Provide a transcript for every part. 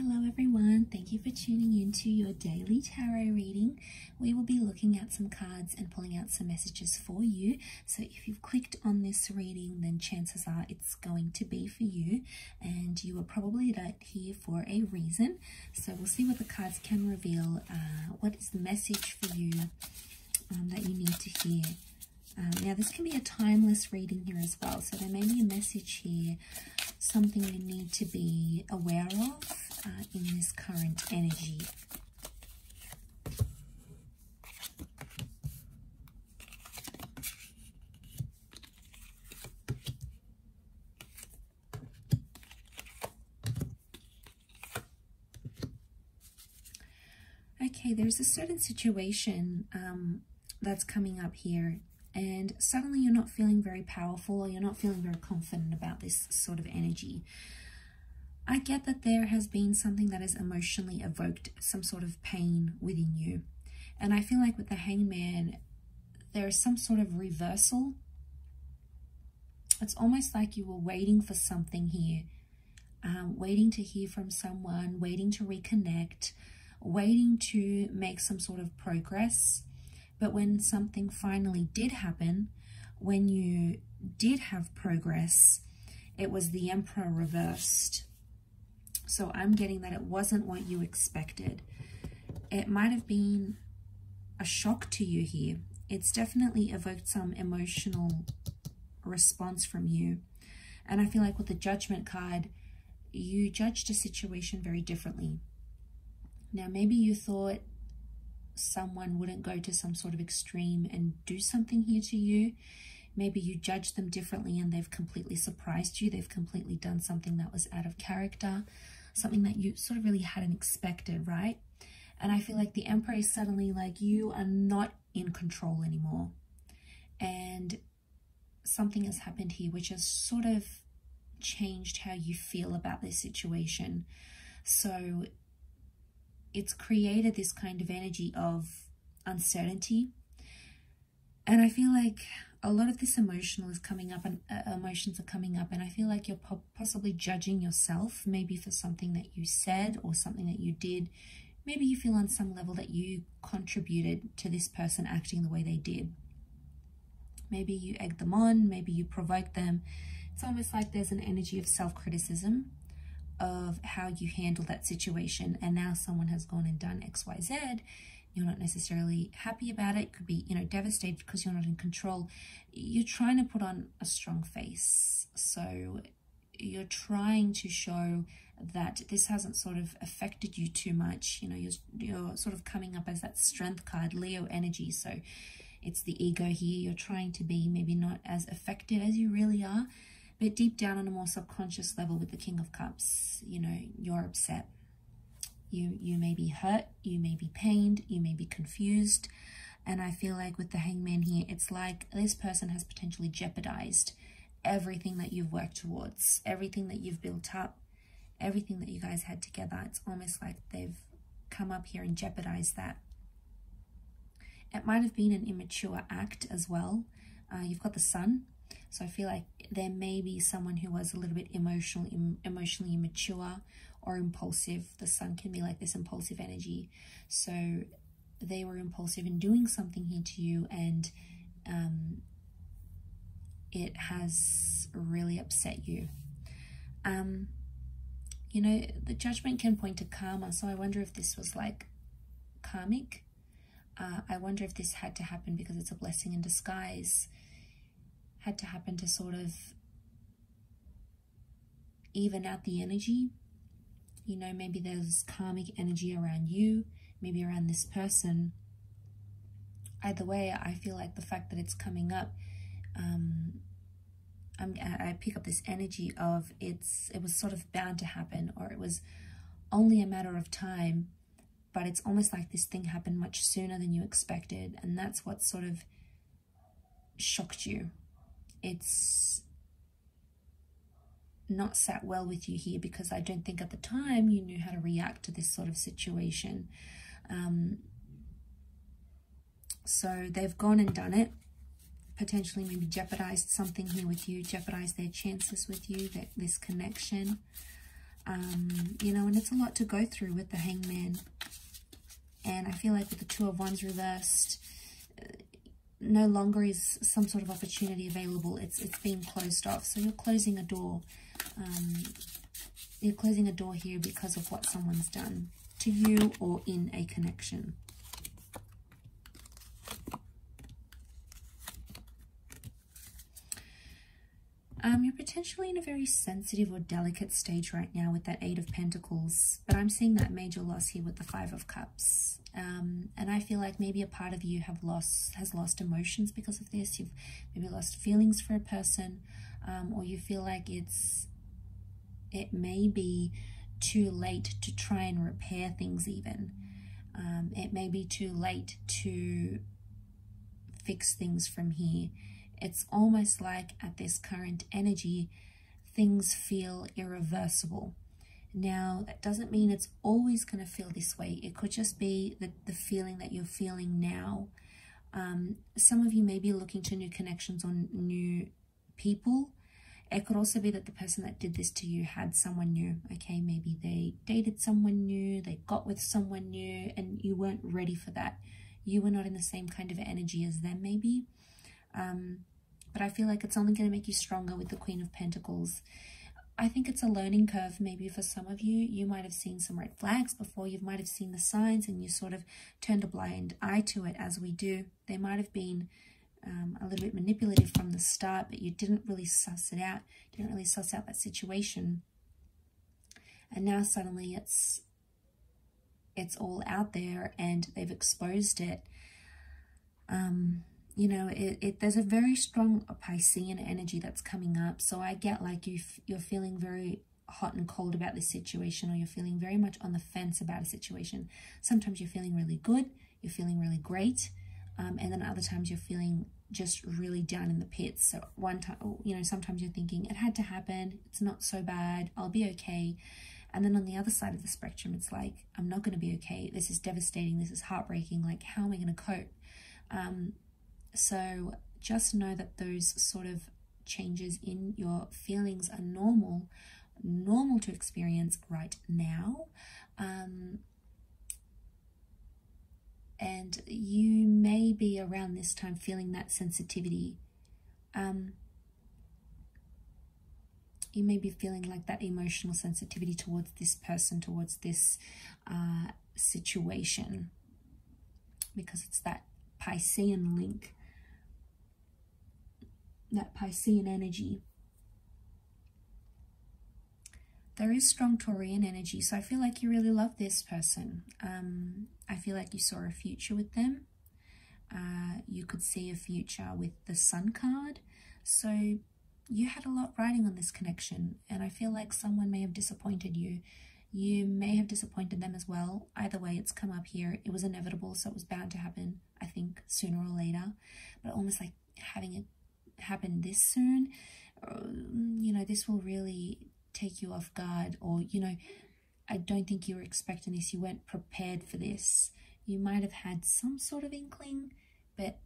Hello everyone, thank you for tuning in to your daily tarot reading. We will be looking at some cards and pulling out some messages for you. So if you've clicked on this reading, then chances are it's going to be for you and you are probably here for a reason. So we'll see what the cards can reveal. Uh, what is the message for you um, that you need to hear? Um, now this can be a timeless reading here as well. So there may be a message here, something you need to be aware of uh, in this current energy. Okay, there's a certain situation um, that's coming up here and suddenly you're not feeling very powerful or you're not feeling very confident about this sort of energy. I get that there has been something that has emotionally evoked some sort of pain within you. And I feel like with the hangman, there is some sort of reversal. It's almost like you were waiting for something here, um, waiting to hear from someone, waiting to reconnect, waiting to make some sort of progress. But when something finally did happen, when you did have progress, it was the Emperor reversed. So I'm getting that it wasn't what you expected. It might have been a shock to you here. It's definitely evoked some emotional response from you. And I feel like with the judgment card, you judged a situation very differently. Now, maybe you thought someone wouldn't go to some sort of extreme and do something here to you. Maybe you judged them differently and they've completely surprised you. They've completely done something that was out of character something that you sort of really hadn't expected, right? And I feel like the Emperor is suddenly like, you are not in control anymore. And something has happened here which has sort of changed how you feel about this situation. So it's created this kind of energy of uncertainty. And I feel like a lot of this emotional is coming up and uh, emotions are coming up and i feel like you're po possibly judging yourself maybe for something that you said or something that you did. Maybe you feel on some level that you contributed to this person acting the way they did. Maybe you egged them on maybe you provoked them. It's almost like there's an energy of self-criticism of how you handle that situation and now someone has gone and done xyz you're not necessarily happy about it, could be, you know, devastated because you're not in control. You're trying to put on a strong face. So you're trying to show that this hasn't sort of affected you too much. You know, you're, you're sort of coming up as that strength card, Leo energy. So it's the ego here. You're trying to be maybe not as affected as you really are, but deep down on a more subconscious level with the King of Cups, you know, you're upset you, you may be hurt, you may be pained, you may be confused. And I feel like with the hangman here, it's like this person has potentially jeopardized everything that you've worked towards, everything that you've built up, everything that you guys had together. It's almost like they've come up here and jeopardized that. It might have been an immature act as well. Uh, you've got the sun, so I feel like there may be someone who was a little bit emotional, emotionally immature or impulsive. The sun can be like this impulsive energy. So they were impulsive in doing something here to you and um, it has really upset you. Um, you know, the judgment can point to karma. So I wonder if this was like karmic. Uh, I wonder if this had to happen because it's a blessing in disguise. Had to happen to sort of even out the energy you know, maybe there's karmic energy around you, maybe around this person. Either way, I feel like the fact that it's coming up, um, I'm, I pick up this energy of it's it was sort of bound to happen or it was only a matter of time, but it's almost like this thing happened much sooner than you expected, and that's what sort of shocked you. It's not sat well with you here because I don't think at the time you knew how to react to this sort of situation. Um, so they've gone and done it, potentially maybe jeopardized something here with you, jeopardized their chances with you, that this connection. Um, you know, and it's a lot to go through with the hangman. And I feel like with the two of wands reversed, uh, no longer is some sort of opportunity available. It's it's being closed off. So you're closing a door. Um, you're closing a door here because of what someone's done to you or in a connection. Um, you're potentially in a very sensitive or delicate stage right now with that Eight of Pentacles, but I'm seeing that major loss here with the Five of Cups. Um, and I feel like maybe a part of you have lost has lost emotions because of this. You've maybe lost feelings for a person, um, or you feel like it's it may be too late to try and repair things. Even um, it may be too late to fix things from here it's almost like at this current energy, things feel irreversible. Now, that doesn't mean it's always going to feel this way. It could just be the, the feeling that you're feeling now. Um, some of you may be looking to new connections on new people. It could also be that the person that did this to you had someone new. Okay, maybe they dated someone new, they got with someone new, and you weren't ready for that. You were not in the same kind of energy as them, maybe. Um, but I feel like it's only going to make you stronger with the Queen of Pentacles. I think it's a learning curve maybe for some of you. You might have seen some red flags before. You might have seen the signs and you sort of turned a blind eye to it as we do. They might have been um, a little bit manipulative from the start, but you didn't really suss it out. Didn't really suss out that situation. And now suddenly it's it's all out there and they've exposed it. Um, you know, it, it there's a very strong Piscean energy that's coming up. So I get like you you're feeling very hot and cold about this situation or you're feeling very much on the fence about a situation. Sometimes you're feeling really good, you're feeling really great, um, and then other times you're feeling just really down in the pits. So one time, you know, sometimes you're thinking it had to happen, it's not so bad, I'll be okay. And then on the other side of the spectrum, it's like, I'm not going to be okay. This is devastating. This is heartbreaking. Like, how am I going to cope? Um, so just know that those sort of changes in your feelings are normal, normal to experience right now. Um, and you may be around this time feeling that sensitivity. Um, you may be feeling like that emotional sensitivity towards this person, towards this uh, situation, because it's that Piscean link that Piscean energy. There is strong Taurian energy, so I feel like you really love this person. Um, I feel like you saw a future with them. Uh, you could see a future with the Sun card. So you had a lot riding on this connection, and I feel like someone may have disappointed you. You may have disappointed them as well. Either way, it's come up here. It was inevitable, so it was bound to happen, I think, sooner or later. But almost like having it happen this soon, uh, you know, this will really take you off guard or, you know, I don't think you were expecting this. You weren't prepared for this. You might have had some sort of inkling, but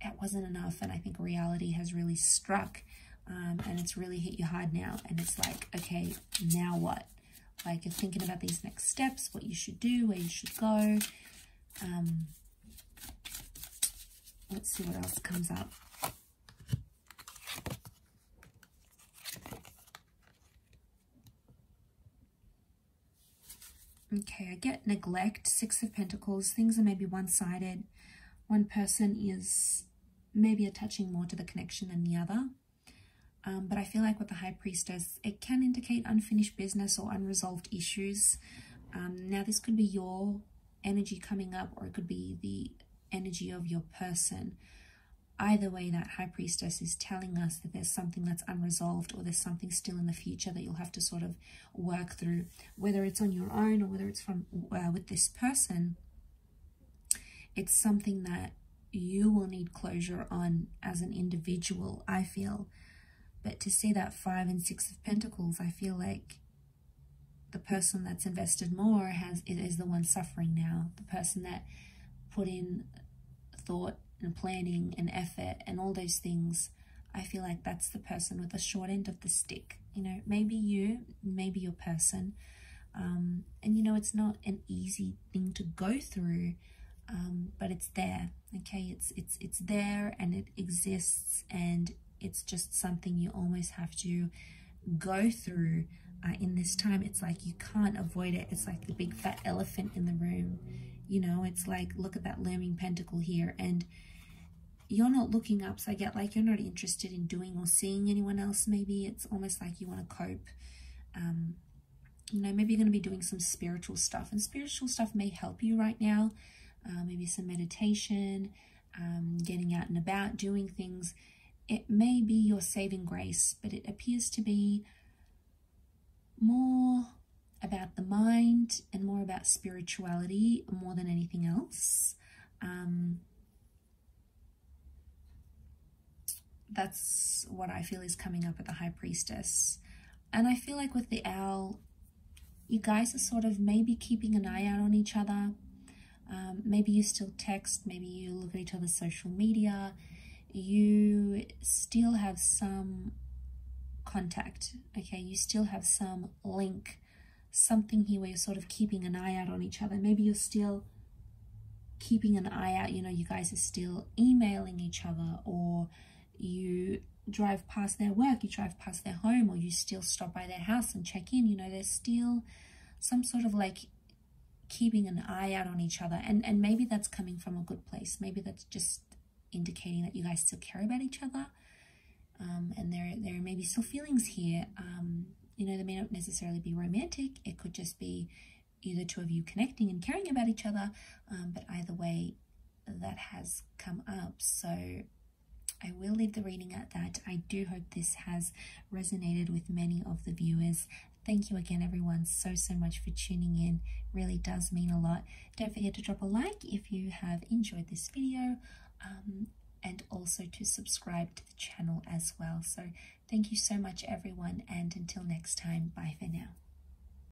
it wasn't enough. And I think reality has really struck um, and it's really hit you hard now. And it's like, okay, now what? Like you're thinking about these next steps, what you should do, where you should go. Um, let's see what else comes up. Okay, I get neglect, Six of Pentacles. Things are maybe one-sided. One person is maybe attaching more to the connection than the other. Um, but I feel like with the High Priestess, it can indicate unfinished business or unresolved issues. Um, now, this could be your energy coming up or it could be the energy of your person either way, that high priestess is telling us that there's something that's unresolved or there's something still in the future that you'll have to sort of work through, whether it's on your own or whether it's from uh, with this person. It's something that you will need closure on as an individual, I feel. But to see that five and six of pentacles, I feel like the person that's invested more has is the one suffering now. The person that put in thought and planning and effort and all those things, I feel like that's the person with the short end of the stick You know, maybe you, maybe your person. Um, and you know, it's not an easy thing to go through, um, but it's there. Okay, it's it's it's there and it exists, and it's just something you almost have to go through uh, in this time. It's like you can't avoid it. It's like the big fat elephant in the room. You know, it's like look at that looming pentacle here, and you're not looking up. So I get like you're not interested in doing or seeing anyone else. Maybe it's almost like you want to cope. Um, you know, maybe you're going to be doing some spiritual stuff, and spiritual stuff may help you right now. Uh, maybe some meditation, um, getting out and about, doing things. It may be your saving grace, but it appears to be more about the mind and more about spirituality more than anything else. Um, that's what I feel is coming up at the High Priestess. And I feel like with the owl, you guys are sort of maybe keeping an eye out on each other. Um, maybe you still text, maybe you look at each other's social media. You still have some contact, okay? You still have some link, something here where you're sort of keeping an eye out on each other. Maybe you're still keeping an eye out, you know, you guys are still emailing each other or you drive past their work, you drive past their home, or you still stop by their house and check in. You know, there's still some sort of like keeping an eye out on each other. And, and maybe that's coming from a good place. Maybe that's just indicating that you guys still care about each other. Um, and there, there may be still feelings here. Um, you know, they may not necessarily be romantic. It could just be either two of you connecting and caring about each other. Um, but either way, that has come up. So I will leave the reading at that. I do hope this has resonated with many of the viewers. Thank you again, everyone, so, so much for tuning in. Really does mean a lot. Don't forget to drop a like if you have enjoyed this video um, and also to subscribe to the channel as well. So thank you so much, everyone, and until next time, bye for now.